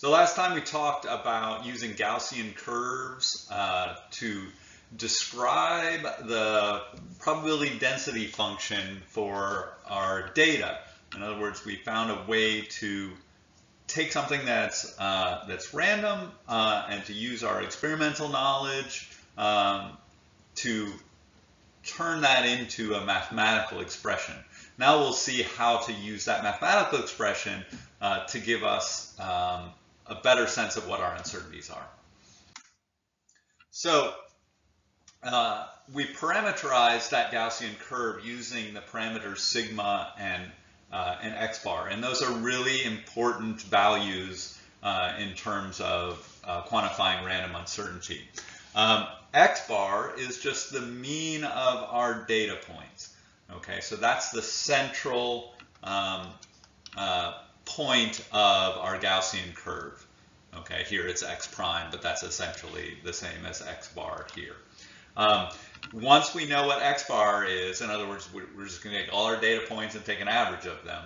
So last time we talked about using Gaussian curves uh, to describe the probability density function for our data. In other words, we found a way to take something that's uh, that's random uh, and to use our experimental knowledge um, to turn that into a mathematical expression. Now we'll see how to use that mathematical expression uh, to give us um, a better sense of what our uncertainties are. So uh, we parameterize that Gaussian curve using the parameters sigma and, uh, and x bar. And those are really important values uh, in terms of uh, quantifying random uncertainty. Um, x bar is just the mean of our data points. Okay, so that's the central um, uh, point of our Gaussian curve. Okay, here it's x prime, but that's essentially the same as x bar here. Um, once we know what x bar is, in other words, we're just going to take all our data points and take an average of them,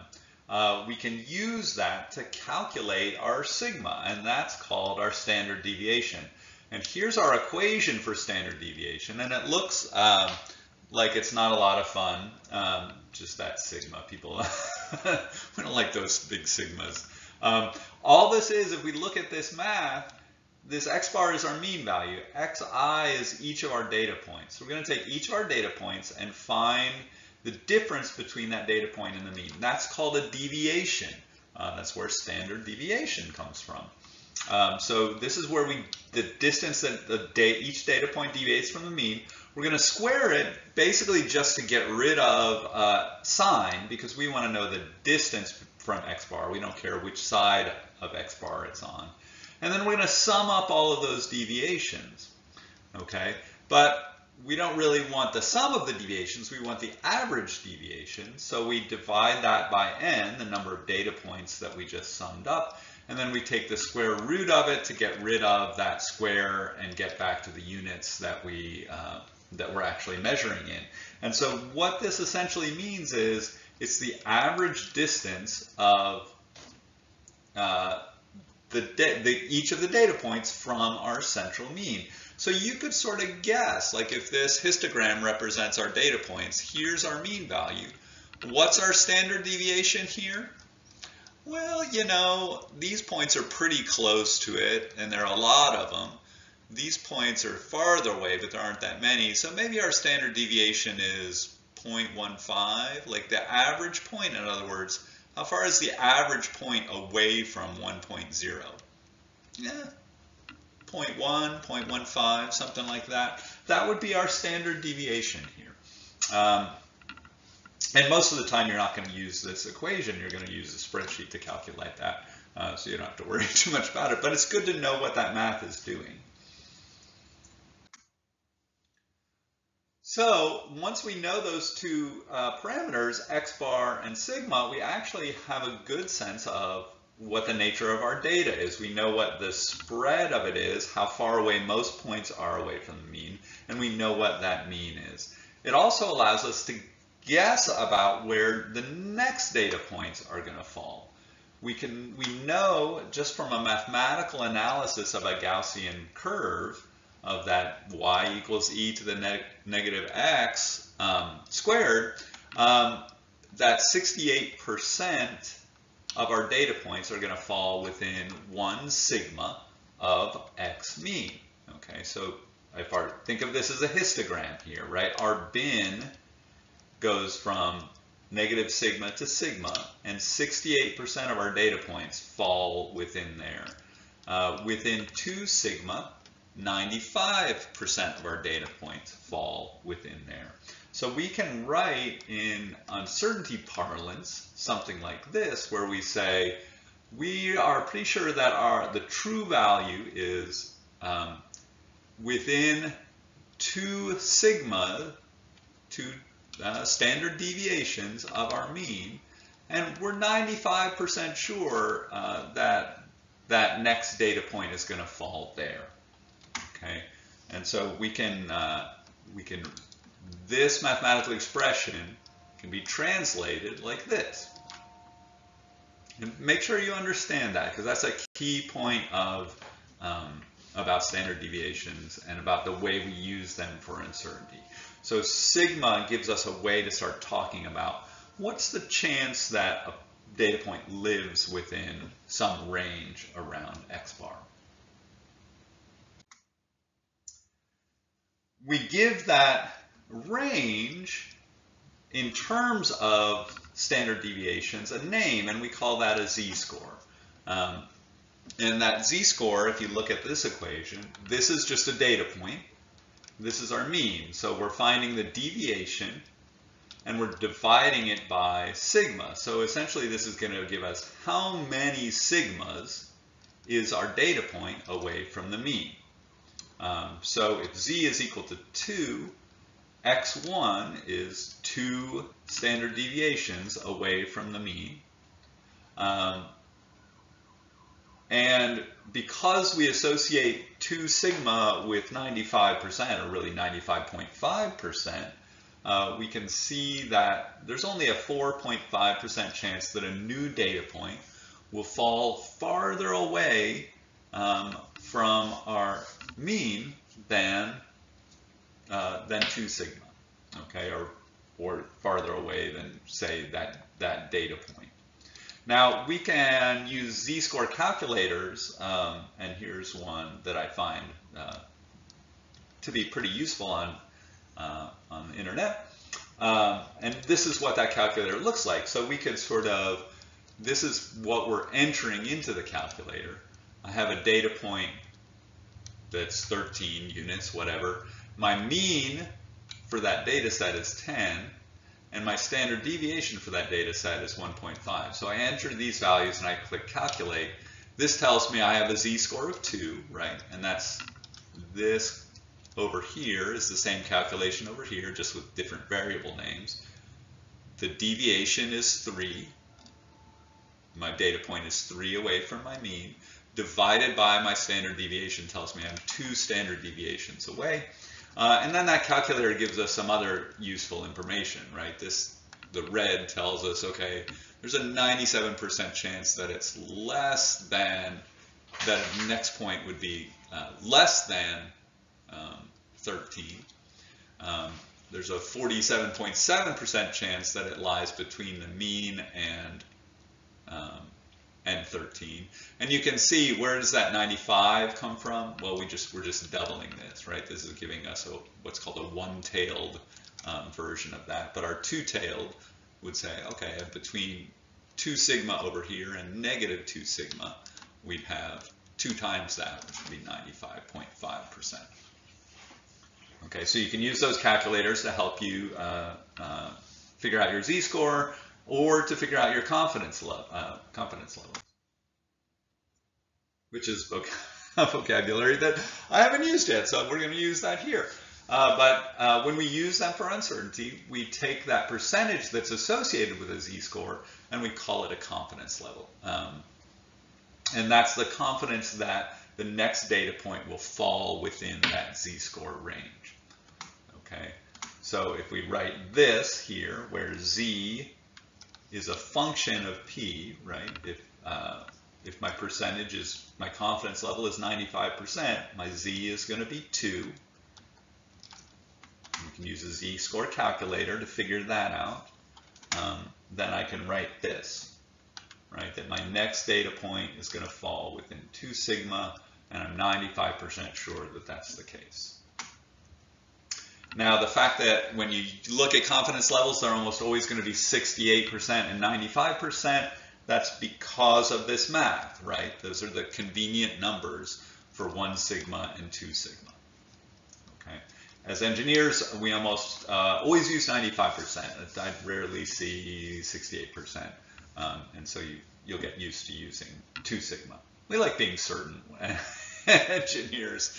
uh, we can use that to calculate our sigma, and that's called our standard deviation. And here's our equation for standard deviation, and it looks um, like it's not a lot of fun, um, just that sigma. People, we don't like those big sigmas. Um, all this is, if we look at this math, this x bar is our mean value. xi is each of our data points. So we're going to take each of our data points and find the difference between that data point and the mean. That's called a deviation. Uh, that's where standard deviation comes from. Um, so this is where we, the distance that the da each data point deviates from the mean, we're going to square it basically just to get rid of uh, sign because we want to know the distance from x bar. We don't care which side of x bar it's on. And then we're going to sum up all of those deviations. Okay, but we don't really want the sum of the deviations, we want the average deviation. So we divide that by n, the number of data points that we just summed up, and then we take the square root of it to get rid of that square and get back to the units that we uh, that we're actually measuring in. And so what this essentially means is it's the average distance of uh, the, the, each of the data points from our central mean. So you could sort of guess, like if this histogram represents our data points, here's our mean value. What's our standard deviation here? Well, you know, these points are pretty close to it, and there are a lot of them. These points are farther away, but there aren't that many. So maybe our standard deviation is 0.15, like the average point, in other words, how far is the average point away from 1.0? Yeah, 0.1, 0.15, something like that. That would be our standard deviation here. Um, and most of the time you're not going to use this equation, you're going to use a spreadsheet to calculate that. Uh, so you don't have to worry too much about it, but it's good to know what that math is doing. So once we know those two uh, parameters, x bar and sigma, we actually have a good sense of what the nature of our data is. We know what the spread of it is, how far away most points are away from the mean, and we know what that mean is. It also allows us to guess about where the next data points are going to fall. We can we know just from a mathematical analysis of a Gaussian curve of that y equals e to the neg negative x um, squared, um, that 68% of our data points are going to fall within one sigma of x mean. Okay, so if our, think of this as a histogram here, right? Our bin goes from negative sigma to sigma, and 68% of our data points fall within there. Uh, within 2 sigma, 95% of our data points fall within there. So we can write in uncertainty parlance something like this, where we say, we are pretty sure that our the true value is um, within 2 sigma, 2 uh, standard deviations of our mean, and we're 95% sure uh, that that next data point is going to fall there. Okay, and so we can uh, we can this mathematical expression can be translated like this. And make sure you understand that because that's a key point of um, about standard deviations and about the way we use them for uncertainty. So sigma gives us a way to start talking about what's the chance that a data point lives within some range around x bar. We give that range in terms of standard deviations a name, and we call that a z-score. Um, and that z-score, if you look at this equation, this is just a data point. This is our mean. So we're finding the deviation and we're dividing it by sigma. So essentially this is going to give us how many sigmas is our data point away from the mean. Um, so if z is equal to 2, x1 is 2 standard deviations away from the mean. Um, and because we associate 2 sigma with 95%, or really 95.5%, uh, we can see that there's only a 4.5% chance that a new data point will fall farther away um, from our mean than, uh, than 2 sigma, okay, or, or farther away than, say, that, that data point. Now, we can use z-score calculators, um, and here's one that I find uh, to be pretty useful on uh, on the internet. Um, and this is what that calculator looks like. So we could sort of, this is what we're entering into the calculator. I have a data point that's 13 units, whatever. My mean for that data set is 10, and my standard deviation for that data set is 1.5. So I enter these values and I click calculate. This tells me I have a z-score of 2, right? And that's this over here is the same calculation over here, just with different variable names. The deviation is 3. My data point is 3 away from my mean. Divided by my standard deviation tells me I'm 2 standard deviations away. Uh, and then that calculator gives us some other useful information, right? This, the red tells us, okay, there's a 97% chance that it's less than, that next point would be uh, less than um, 13. Um, there's a 47.7% chance that it lies between the mean and um, and 13. And you can see where does that 95 come from? Well, we just we're just doubling this, right? This is giving us a, what's called a one-tailed um, version of that. But our two-tailed would say, okay, between 2 sigma over here and negative 2 sigma, we'd have two times that, which would be 95.5%. Okay, so you can use those calculators to help you uh, uh, figure out your z-score or to figure out your confidence, le uh, confidence level, which is voc vocabulary that I haven't used yet, so we're going to use that here. Uh, but uh, when we use that for uncertainty, we take that percentage that's associated with a z-score and we call it a confidence level. Um, and that's the confidence that the next data point will fall within that z-score range. Okay, so if we write this here, where z is a function of p, right? If uh, if my percentage is my confidence level is 95%, my z is going to be 2. You can use a z-score calculator to figure that out. Um, then I can write this, right? That my next data point is going to fall within 2 sigma and I'm 95% sure that that's the case. Now, the fact that when you look at confidence levels, they're almost always going to be 68% and 95%, that's because of this math, right? Those are the convenient numbers for 1 sigma and 2 sigma. Okay. As engineers, we almost uh, always use 95%. I rarely see 68%. Um, and so you, you'll get used to using 2 sigma. We like being certain. engineers.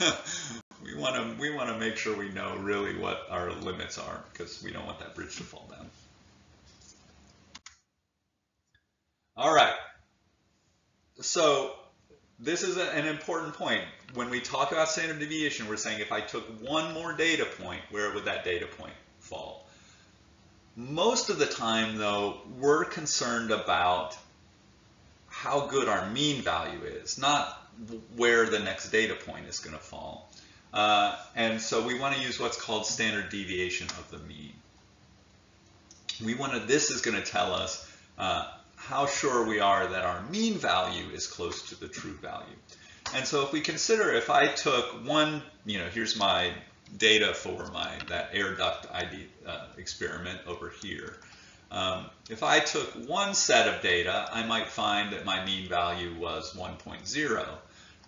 want to we want to make sure we know really what our limits are because we don't want that bridge to fall down. All right. So this is a, an important point. When we talk about standard deviation, we're saying if I took one more data point, where would that data point fall? Most of the time, though, we're concerned about how good our mean value is, not where the next data point is going to fall. Uh, and so we want to use what's called standard deviation of the mean. We want to, this is going to tell us uh, how sure we are that our mean value is close to the true value. And so if we consider if I took one, you know, here's my data for my that air duct ID uh, experiment over here. Um, if I took one set of data, I might find that my mean value was 1.0,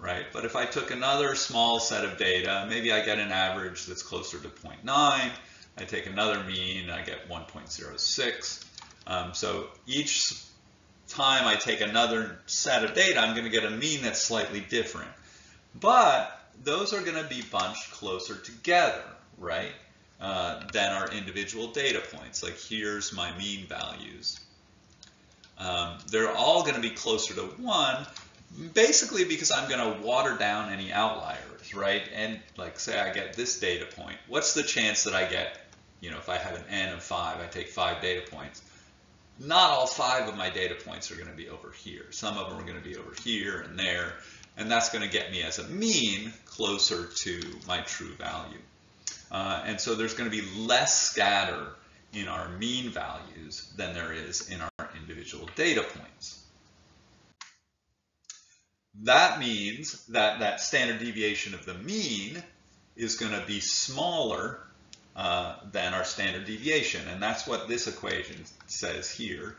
right? But if I took another small set of data, maybe I get an average that's closer to 0.9. I take another mean, I get 1.06. Um, so each time I take another set of data, I'm going to get a mean that's slightly different. But those are going to be bunched closer together, right, uh, than our individual data points. Like here's my mean values. Um, they're all going to be closer to 1, basically because I'm going to water down any outliers, right? And like say I get this data point, what's the chance that I get, you know, if I have an n of 5, I take 5 data points. Not all five of my data points are going to be over here. Some of them are going to be over here and there and that's going to get me as a mean closer to my true value. Uh, and so there's going to be less scatter in our mean values than there is in our individual data points. That means that that standard deviation of the mean is going to be smaller uh, than our standard deviation. And that's what this equation says here.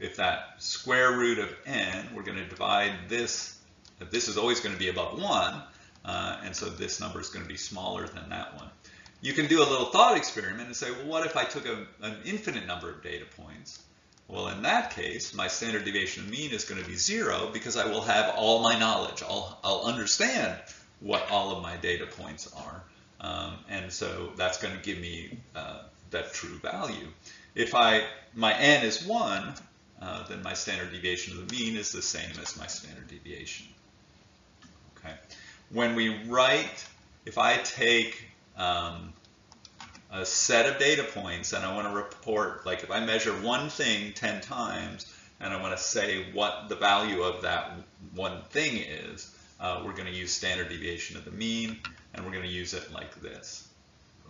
If that square root of n, we're going to divide this this is always going to be above 1, uh, and so this number is going to be smaller than that one. You can do a little thought experiment and say, well, what if I took a, an infinite number of data points? Well, in that case, my standard deviation of the mean is going to be 0 because I will have all my knowledge. I'll, I'll understand what all of my data points are. Um, and so that's going to give me uh, that true value. If I my n is 1, uh, then my standard deviation of the mean is the same as my standard deviation. Okay. When we write, if I take um, a set of data points and I want to report, like if I measure one thing 10 times and I want to say what the value of that one thing is, uh, we're going to use standard deviation of the mean and we're going to use it like this.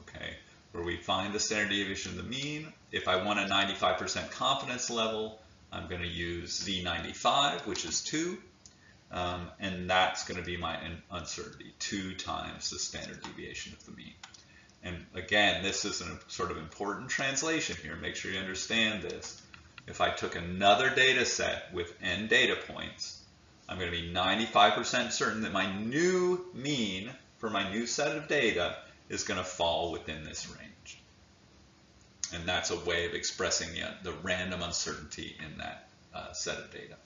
Okay, where we find the standard deviation of the mean. If I want a 95% confidence level, I'm going to use Z95, which is 2. Um, and that's going to be my uncertainty, two times the standard deviation of the mean. And again, this is a sort of important translation here. Make sure you understand this. If I took another data set with n data points, I'm going to be 95% certain that my new mean for my new set of data is going to fall within this range. And that's a way of expressing the, the random uncertainty in that uh, set of data.